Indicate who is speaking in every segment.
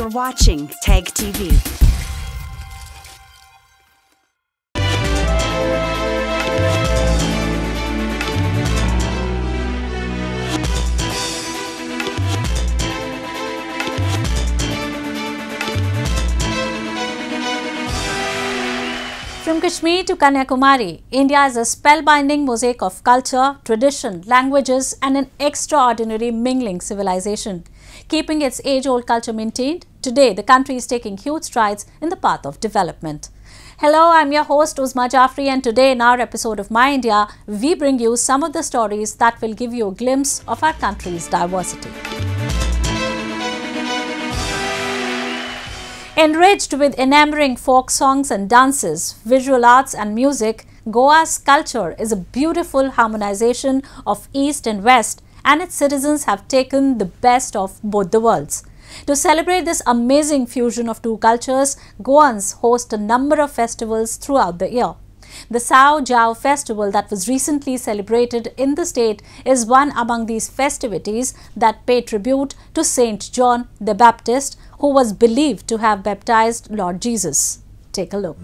Speaker 1: You're watching Tag TV.
Speaker 2: From Kashmir to Kanyakumari, India is a spellbinding mosaic of culture, tradition, languages, and an extraordinary mingling civilization. Keeping its age old culture maintained, today the country is taking huge strides in the path of development. Hello, I'm your host Uzma Jafri, and today in our episode of My India, we bring you some of the stories that will give you a glimpse of our country's diversity. Enriched with enamoring folk songs and dances, visual arts and music, Goa's culture is a beautiful harmonization of East and West and its citizens have taken the best of both the worlds. To celebrate this amazing fusion of two cultures, Goans host a number of festivals throughout the year. The Sao Joao festival that was recently celebrated in the state is one among these festivities that pay tribute to Saint John the Baptist, who was believed to have baptized Lord Jesus. Take a look.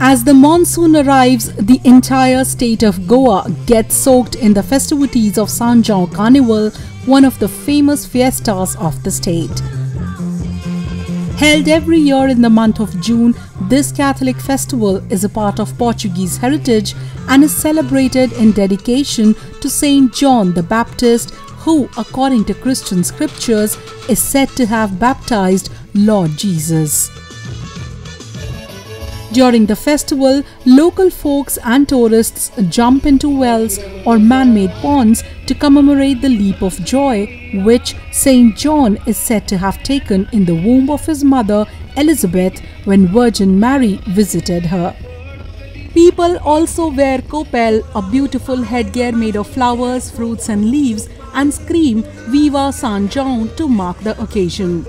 Speaker 3: As the monsoon arrives, the entire state of Goa gets soaked in the festivities of Sanjao Carnival, one of the famous fiestas of the state. Held every year in the month of June, this Catholic festival is a part of Portuguese heritage and is celebrated in dedication to Saint John the Baptist, who, according to Christian scriptures, is said to have baptized Lord Jesus. During the festival, local folks and tourists jump into wells or man made ponds to commemorate the leap of joy which St. John is said to have taken in the womb of his mother Elizabeth when Virgin Mary visited her. People also wear kopel, a beautiful headgear made of flowers, fruits, and leaves, and scream Viva San John to mark the occasion.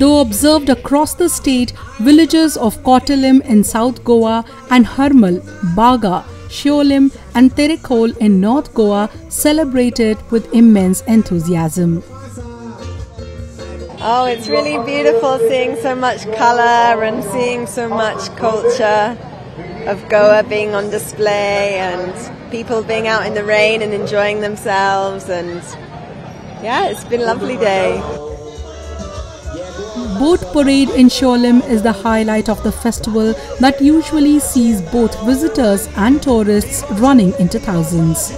Speaker 3: Though observed across the state, villages of Cortalim in South Goa and Harmal, Baga, Siolim, and Terekhol in North Goa celebrated with immense enthusiasm.
Speaker 4: Oh, it's really beautiful seeing so much colour and seeing so much culture of Goa being on display and people being out in the rain and enjoying themselves and yeah, it's been a lovely day.
Speaker 3: Boat parade in Siolim is the highlight of the festival that usually sees both visitors and tourists running into thousands.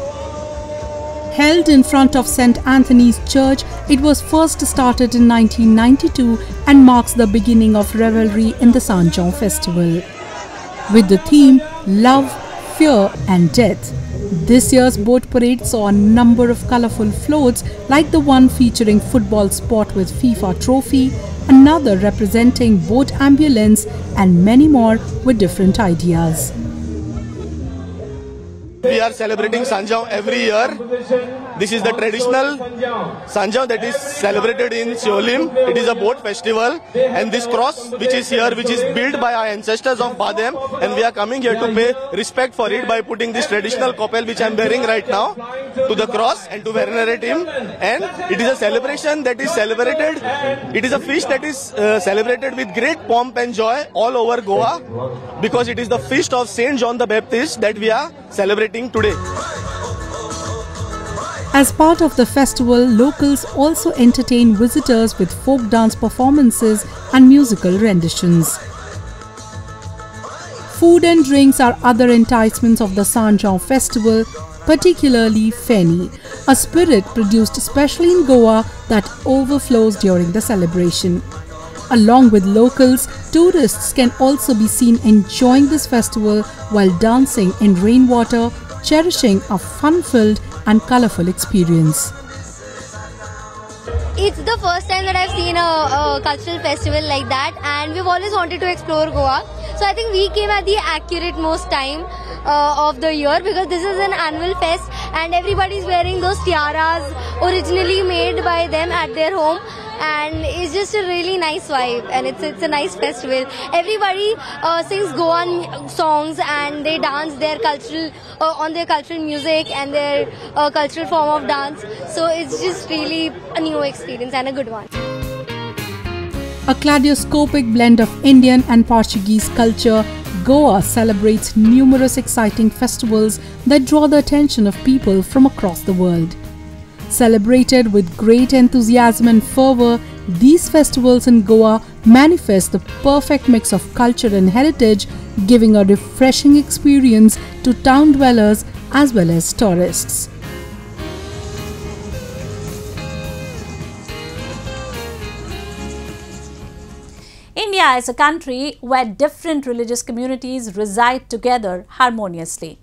Speaker 3: Held in front of St. Anthony's Church, it was first started in 1992 and marks the beginning of revelry in the Sanjao festival. With the theme Love, Fear and Death. This year's boat parade saw a number of colorful floats like the one featuring football sport with FIFA trophy, another representing boat ambulance and many more with different ideas.
Speaker 5: We are celebrating Sanjao every year. This is the traditional Sanjao that is celebrated in Siolim. It is a boat festival. And this cross which is here which is built by our ancestors of Badem. And we are coming here to pay respect for it by putting this traditional kopel which I am wearing right now to the cross and to venerate him. And it is a celebration that is celebrated. It is a feast that is uh, celebrated with great pomp and joy all over Goa because it is the feast of Saint John the Baptist that we are celebrating today.
Speaker 3: As part of the festival, locals also entertain visitors with folk dance performances and musical renditions. Food and drinks are other enticements of the Sanjao festival, particularly Feni, a spirit produced especially in Goa that overflows during the celebration. Along with locals, tourists can also be seen enjoying this festival while dancing in rainwater, cherishing a fun-filled and colorful experience.
Speaker 6: It's the first time that I've seen a, a, cultural festival like that, and we've always wanted to explore Goa. So I think we came at the accurate most time. uh, of the year because this is an annual fest and everybody's wearing those tiaras originally made by them at their home and it's just a really nice vibe and it's it's a nice festival. Everybody uh, sings goan songs and they dance their cultural uh, on their cultural music and their uh, cultural form of dance. So it's just really a new experience and a good one.
Speaker 3: A kaleidoscopic blend of Indian and Portuguese culture, Goa celebrates numerous exciting festivals that draw the attention of people from across the world. Celebrated with great enthusiasm and fervor, these festivals in Goa manifest the perfect mix of culture and heritage, giving a refreshing experience to town dwellers as well as tourists.
Speaker 2: India is a country where different religious communities reside together harmoniously.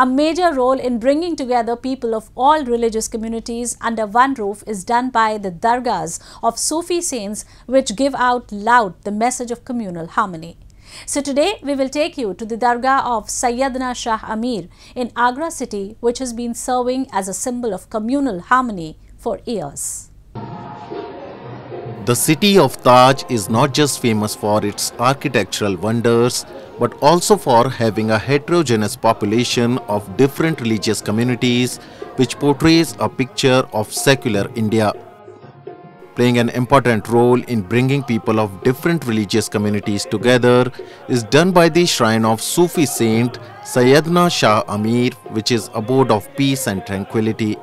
Speaker 2: A major role in bringing together people of all religious communities under one roof is done by the dargahs of Sufi saints, which give out loud the message of communal harmony. So today we will take you to the Dargah of Sayyidina Shah Amir in Agra city, which has been serving as a symbol of communal harmony for years.
Speaker 7: The city of Taj is not just famous for its architectural wonders, but also for having a heterogeneous population of different religious communities, which portrays a picture of secular India. Playing an important role in bringing people of different religious communities together is done by the shrine of Sufi saint Sayyidina Shah Amir, which is abode of peace and tranquility.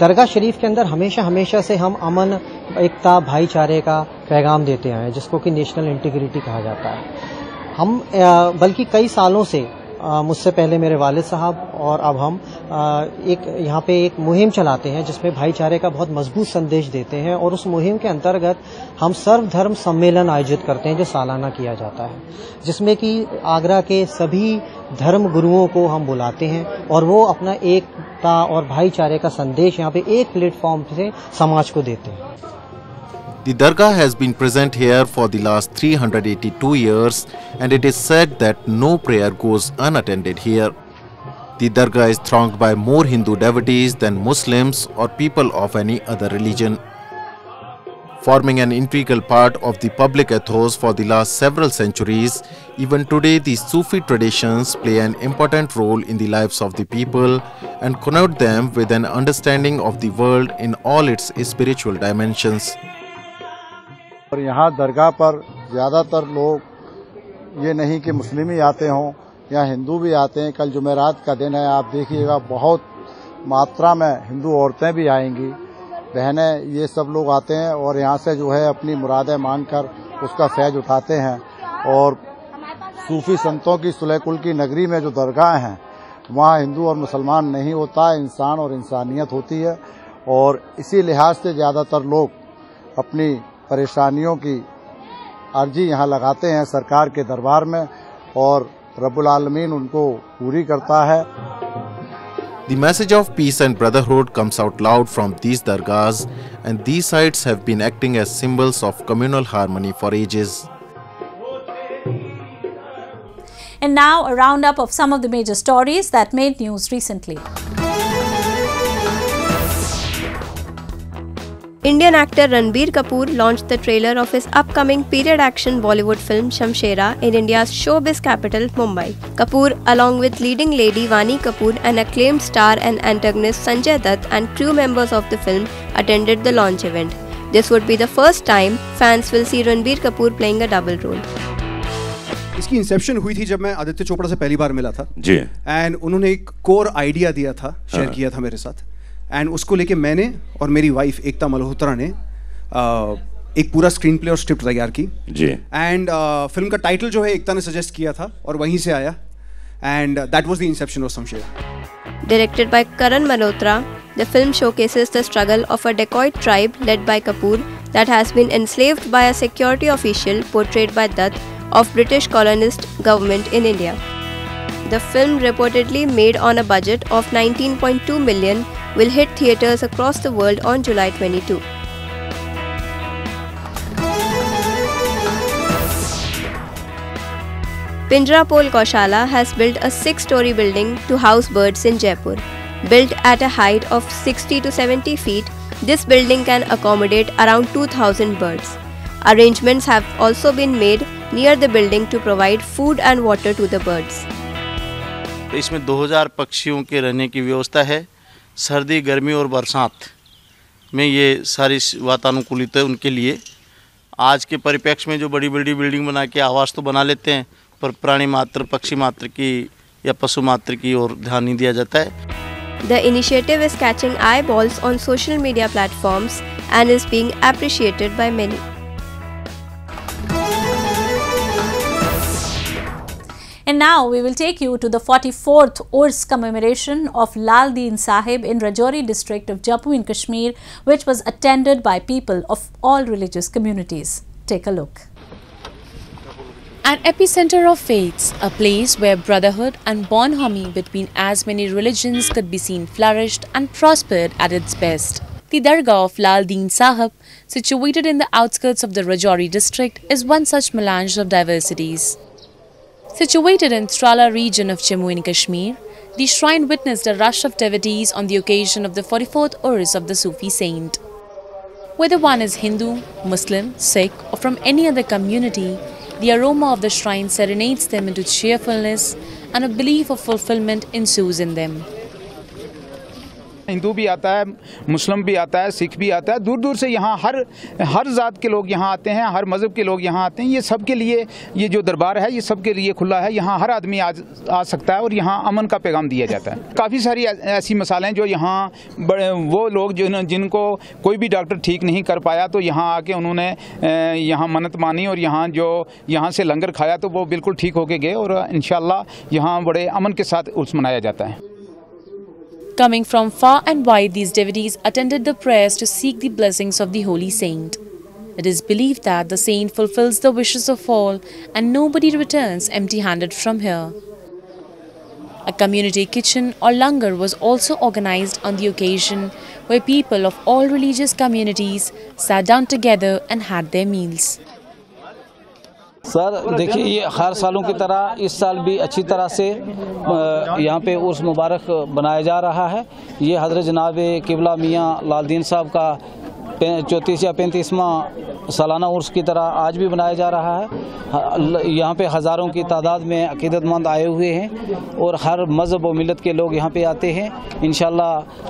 Speaker 8: Dargah Sharif के अंदर हमेशा हमेशा से हम अमन एकता भाईचारे का पैगाम देते आए हैं जिसको कि नेशनल इंटीग्रिटी कहा जाता है हम बल्कि कई सालों से मुझसे पहले मेरे वालिद साहब और अब हम एक, यहाँ पे एक मुहिम चलाते हैं जिसमें भाईचारे का बहुत मज़बूत संदेश देते हैं और उस मुहिम के अंतर्गत हम सर्वधर्म सम्मेलन आयोजित करते हैं जो सालाना किया जाता है, जिसमें कि आगरा के सभी धर्म गुरुओं को हम बुलाते हैं और वो अपना एकता और भाईचारे का संदेश यहाँ पे एक प्लेटफॉर्म से समाज को देते हैं।
Speaker 7: The Dargah has been present here for the last 382 years and it is said that no prayer goes unattended here. The Dargah is thronged by more Hindu devotees than Muslims or people of any other religion. Forming an integral part of the public ethos for the last several centuries, even today the Sufi traditions play an important role in the lives of the people and connote them with an understanding of the world in all its spiritual dimensions.
Speaker 9: और यहाँ दरगाह पर ज़्यादातर लोग ये नहीं कि मुस्लिम ही आते हों, या हिंदू भी आते हैं। कल जुमेरात का दिन है, आप देखिएगा, बहुत मात्रा में हिंदू औरतें भी आएँगी। बहनें, ये सब लोग आते हैं और यहाँ से जो है अपनी मुरादें मांगकर उसका फैज उठाते हैं। और सूफी संतों की सुलेकुल की नगरी में जो दरगाह हैं, वहाँ हिंदू और मुसलमान नहीं होता, इंसान और इंसानियत होती है। और इसी लिहाज से ज़्यादातर लोग अपनी परेशानियों की अर्जी यहाँ लगाते हैं सरकार के दरबार में और रब्बुल आलमीन उनको पूरी करता है
Speaker 7: The message of peace and brotherhood comes out loud from these dargahs, and these sites have been acting as symbols of communal harmony for ages.
Speaker 2: And now a roundup of some of the major stories that made news recently.
Speaker 10: Indian actor Ranbir Kapoor launched the trailer of his upcoming period action Bollywood film Shamshera in India's showbiz capital, Mumbai. Kapoor, along with leading lady Vani Kapoor and acclaimed star and antagonist Sanjay Dutt and crew members of the film, attended the launch event. This would be the first time fans will see Ranbir Kapoor playing a double role.
Speaker 11: इसकी inception हुई थी जब मैं आदित्य चोपड़ा से पहली बार मिला था
Speaker 12: जी
Speaker 11: and उन्होंने एक कोर आइडिया दिया था शेयर
Speaker 12: हाँ।
Speaker 11: किया था मेरे साथ एंड उसको लेके मैंने और मेरी वाइफ एकता मल्होत्रा ने अ, एक पूरा स्क्रीन प्ले और स्क्रिप्ट तैयार की
Speaker 12: जी
Speaker 11: एंड फ़िल्म का टाइटल जो है एकता ने सजेस्ट किया था और वहीं से आया and that was the inception of Shamsher
Speaker 10: Directed by Karan Malhotra, the film showcases the struggle of a dacoit tribe led by Kapoor that has been enslaved by a security official portrayed by Dutt of British colonist government in India. The film reportedly made on a budget of 19.2 million will hit theatres across the world on July 22. Pinjrapole Gaushala has built a six-story building to house birds in Jaipur. Built at a height of 60 to 70 feet, this building can accommodate around 2,000 birds. Arrangements have also been made near the building to provide food and water to the birds.
Speaker 12: इसमें 2000 पक्षियों के रहने की व्यवस्था है सर्दी, गर्मी और बरसात में ये सारी वातानुकूलित है उनके लिए आज के परिप्रेक्ष्य में जो बड़ी बड़ी बिल्डिंग बना के आवास तो बना लेते हैं, पर प्राणी मात्र, पक्षी मात्र की या पशु मात्र की ओर ध्यान नहीं दिया जाता है
Speaker 10: The initiative is catching eyeballs on social media platforms and is being appreciated by many.
Speaker 2: And now we will take you to the 44th Urs commemoration of Lal Deen Sahib in Rajouri district of Jammu and Kashmir, which was attended by people of all religious communities. Take a look.
Speaker 13: An epicenter of faiths, a place where brotherhood and bonhomie between as many religions could be seen flourished and prospered at its best. The Dargah of Lal Deen Sahib, situated in the outskirts of the Rajouri district, is one such melange of diversities. Situated in Trala region of Jammu and Kashmir, the shrine witnessed a rush of devotees on the occasion of the 44th Urs of the Sufi saint. Whether one is Hindu, Muslim, Sikh or from any other community, the aroma of the shrine serenades them into cheerfulness and a belief of fulfillment ensues in them.
Speaker 14: Hindu भी आता है मुस्लिम भी आता है सिख भी आता है दूर दूर से यहाँ हर हर ज़ात के लोग यहाँ आते हैं हर मज़हब के लोग यहाँ आते हैं ये सब के लिए ये जो दरबार है ये सब के लिए खुला है यहाँ हर आदमी आ, आ सकता है और यहाँ अमन का पैगाम दिया जाता है। काफ़ी सारी ऐसी मिसालें जो यहाँ वो लोग जिन जिनको कोई भी डॉक्टर ठीक नहीं कर पाया तो यहाँ आके उन्होंने यहाँ मन्नत मानी और यहाँ जो यहाँ से लंगर खाया तो वो बिल्कुल ठीक होके गए और इन यहाँ बड़े अमन के साथ उर्स मनाया जाता है।
Speaker 13: Coming from far and wide, these devotees attended the prayers to seek the blessings of the holy saint. It is believed that the saint fulfills the wishes of all and nobody returns empty-handed from here. A community kitchen or langar was also organized on the occasion where people of all religious communities sat down together and had their meals.
Speaker 15: Sir, देखिए, ये हर सालों की तरह इस साल भी अच्छी तरह से यहाँ पे उर्स मुबारक बनाया जा रहा है। ये हज़रत जनाब किबला मियाँ लालदीन साहब का चौंतीस या पैंतीसवा सालाना उर्स की तरह आज भी बनाया जा रहा है। यहाँ पे हज़ारों की तादाद में अकीदतमंद आए हुए हैं और हर मज़हब व मिलत के लोग यहाँ पे आते हैं। इन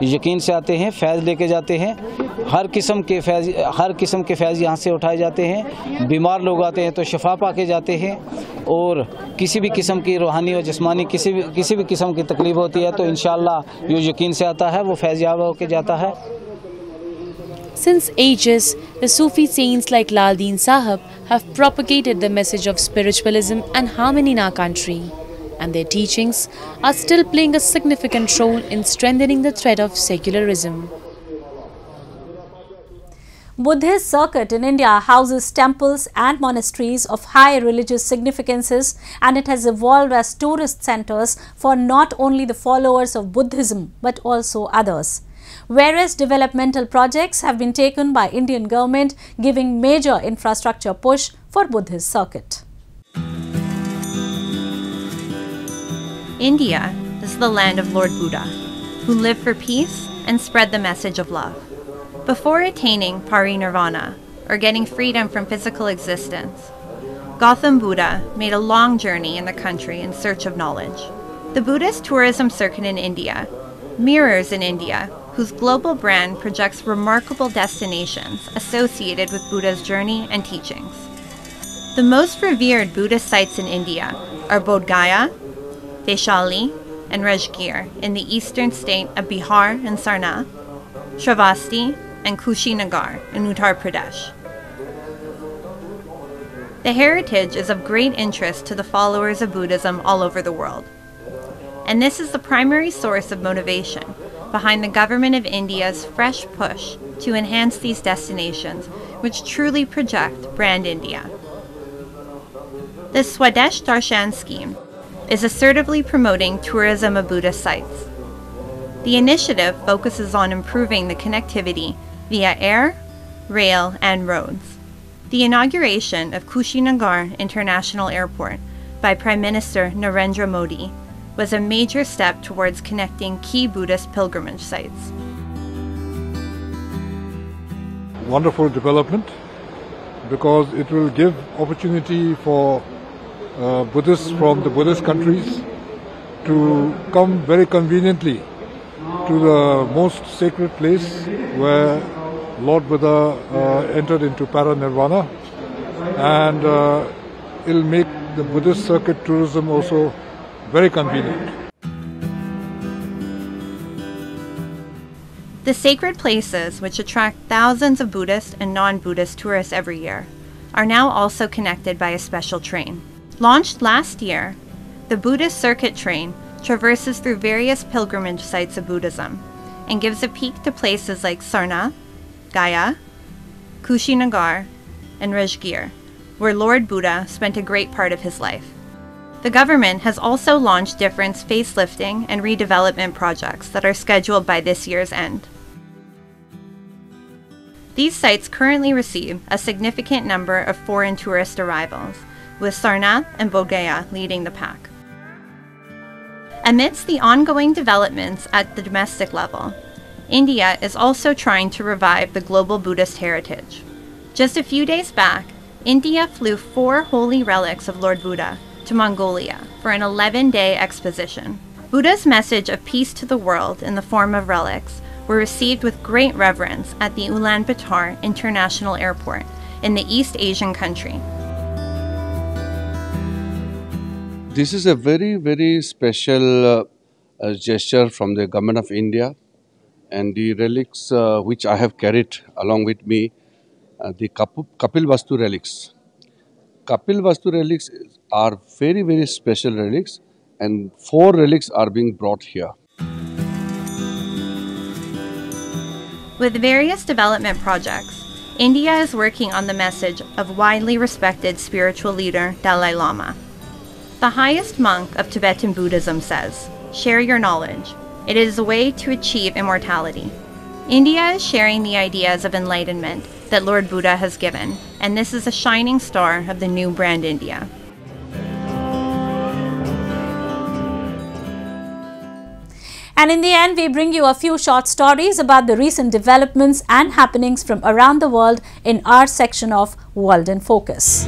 Speaker 15: यकीन से आते हैं, फैज़ लेके जाते हैं। हर किस्म के फैज़ हर किस्म के फैज़ यहाँ से उठाए जाते हैं। बीमार लोग आते हैं तो शफा पा के जाते हैं और किसी भी किस्म की रूहानी और जिसमानी किसी भी किसी भी किस्म की तकलीफ़ होती है तो इन जो यकीन से आता है वो फैज़ याब होकर जाता है।
Speaker 13: Since ages, the Sufi saints like Lal Deen Sahib have propagated the message of spiritualism and harmony in our country, and their teachings are still playing a significant role in strengthening the thread of secularism.
Speaker 2: Buddhist circuit in India houses temples and monasteries of high religious significances and it has evolved as tourist centers for not only the followers of Buddhism but also others. Various developmental projects have been taken by Indian government giving major infrastructure push for Buddhist circuit.
Speaker 16: India is the land of Lord Buddha, who lived for peace and spread the message of love. Before attaining parinirvana, or getting freedom from physical existence, Gautam Buddha made a long journey in the country in search of knowledge. The Buddhist tourism circuit in India mirrors in India whose global brand projects remarkable destinations associated with Buddha's journey and teachings. The most revered Buddhist sites in India are Bodh Gaya, Vaishali, and Rajgir in the eastern state of Bihar and Sarnath, Shravasti, and Kushinagar in Uttar Pradesh. The heritage is of great interest to the followers of Buddhism all over the world. And this is the primary source of motivation behind the Government of India's fresh push to enhance these destinations, which truly project brand India. The Swadesh Darshan scheme is assertively promoting tourism of Buddhist sites. The initiative focuses on improving the connectivity via air, rail, and roads. The inauguration of Kushinagar International Airport by Prime Minister Narendra Modi, was a major step towards connecting key Buddhist pilgrimage sites.
Speaker 17: Wonderful development because it will give opportunity for uh, Buddhists from the Buddhist countries to come very conveniently to the most sacred place where Lord Buddha uh, entered into parinirvana and uh, it'll make the Buddhist circuit tourism also very convenient.
Speaker 16: The sacred places, which attract thousands of Buddhist and non Buddhist tourists every year, are now also connected by a special train. Launched last year, the Buddhist Circuit Train traverses through various pilgrimage sites of Buddhism and gives a peek to places like Sarnath, Gaya, Kushinagar, and Rajgir, where Lord Buddha spent a great part of his life. The government has also launched different facelifting and redevelopment projects that are scheduled by this year's end. These sites currently receive a significant number of foreign tourist arrivals, with Sarnath and Gaya leading the pack. Amidst the ongoing developments at the domestic level, India is also trying to revive the global Buddhist heritage. Just a few days back, India flew four holy relics of Lord Buddha to Mongolia for an 11 day exposition. Buddha's message of peace to the world in the form of relics were received with great reverence at the Ulaanbaatar International Airport in the East Asian country.
Speaker 18: This is a very, very special uh, uh, gesture from the government of India and the relics uh, which I have carried along with me, uh, the Kapil Vastu relics. Kapil Vastu relics are very, very special relics and four relics are being brought here.
Speaker 16: With various development projects, India is working on the message of widely respected spiritual leader Dalai Lama. The highest monk of Tibetan Buddhism says, Share your knowledge. It is a way to achieve immortality. India is sharing the ideas of enlightenment that Lord Buddha has given, and this is a shining star of the new brand India.
Speaker 2: And in the end, we bring you a few short stories about the recent developments and happenings from around the world in our section of World in Focus.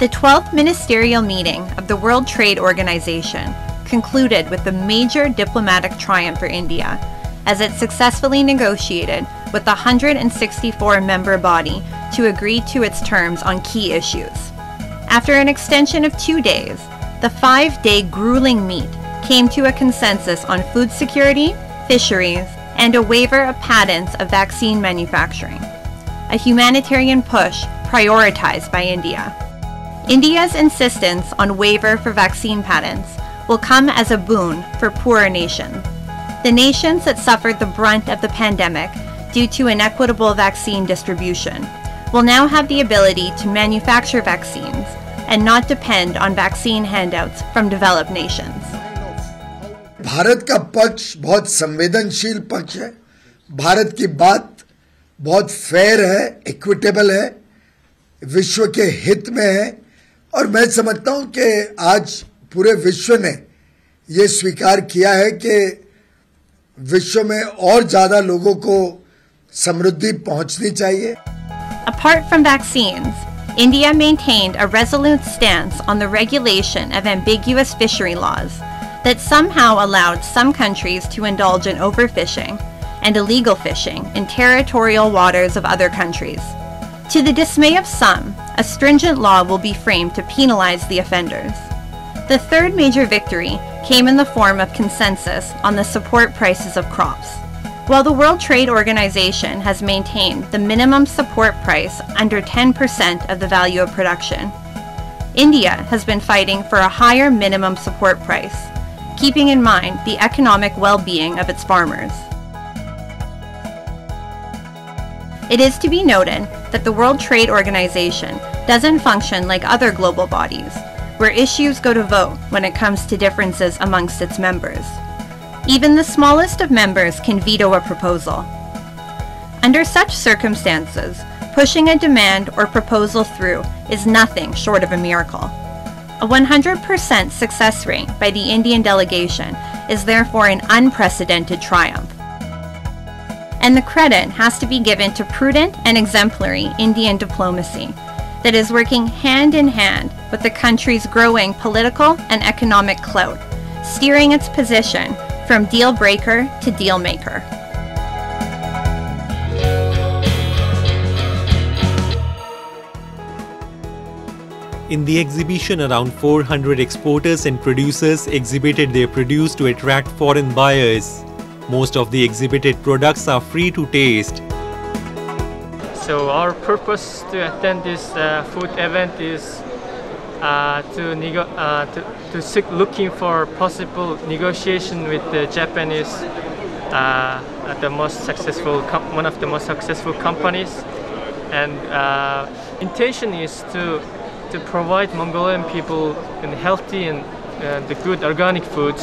Speaker 16: The 12th ministerial meeting of the World Trade Organization concluded with a major diplomatic triumph for India as it successfully negotiated with the 164 member body to agree to its terms on key issues. After an extension of two days, the five day grueling meet came to a consensus on food security, fisheries, and a waiver of patents of vaccine manufacturing, a humanitarian push prioritized by India. India's insistence on waiver for vaccine patents will come as a boon for poorer nations. The nations that suffered the brunt of the pandemic due to inequitable vaccine distribution will now have the ability to manufacture vaccines and not depend on vaccine handouts from developed nations.
Speaker 19: Bharat का पक्ष बहुत संवेदनशील पक्ष है भारत की बात बहुत fair है इक्विटेबल है विश्व के हित में है और मैं समझता हूं कि आज पूरे विश्व ने ये स्वीकार किया है कि विश्व में और ज्यादा लोगों को समृद्धि पहुंचनी चाहिए
Speaker 16: Apart from vaccines, India maintained a resolute stance on the regulation of ambiguous fishery laws that somehow allowed some countries to indulge in overfishing and illegal fishing in territorial waters of other countries. To the dismay of some, a stringent law will be framed to penalize the offenders. The third major victory came in the form of consensus on the support prices of crops. While the World Trade Organization has maintained the minimum support price under 10% of the value of production, India has been fighting for a higher minimum support price, keeping in mind the economic well being of its farmers. It is to be noted that the World Trade Organization doesn't function like other global bodies, where issues go to vote when it comes to differences amongst its members. Even the smallest of members can veto a proposal. Under such circumstances, pushing a demand or proposal through is nothing short of a miracle. A 100% success rate by the Indian delegation is therefore an unprecedented triumph. And the credit has to be given to prudent and exemplary Indian diplomacy that is working hand in hand with the country's growing political and economic clout, steering its position from deal breaker to deal maker.
Speaker 20: In the exhibition, around 400 exporters and producers exhibited their produce to attract foreign buyers. Most of the exhibited products are free to taste.
Speaker 21: So our purpose to attend this uh, food event is uh, to, uh, to, to seek looking for possible negotiation with the Japanese, uh, the most successful one of the most successful companies, and uh, intention is to to provide Mongolian people in healthy and uh, the good organic foods.